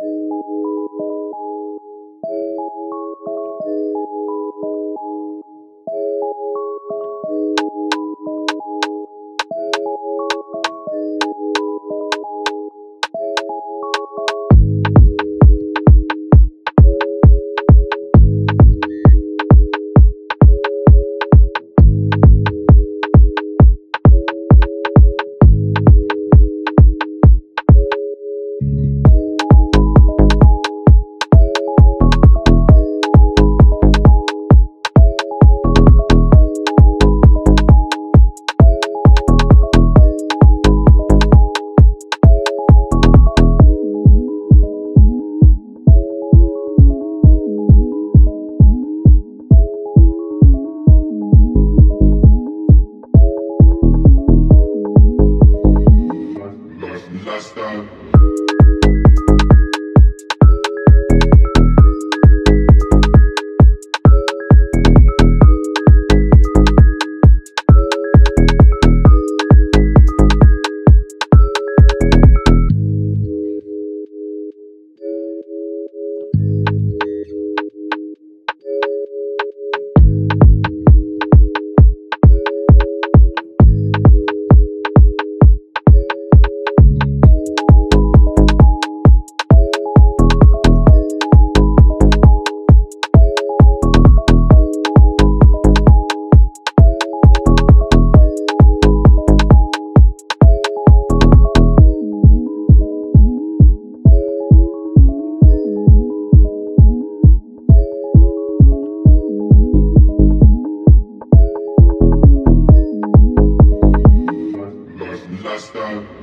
Thank you. Rasta. hasta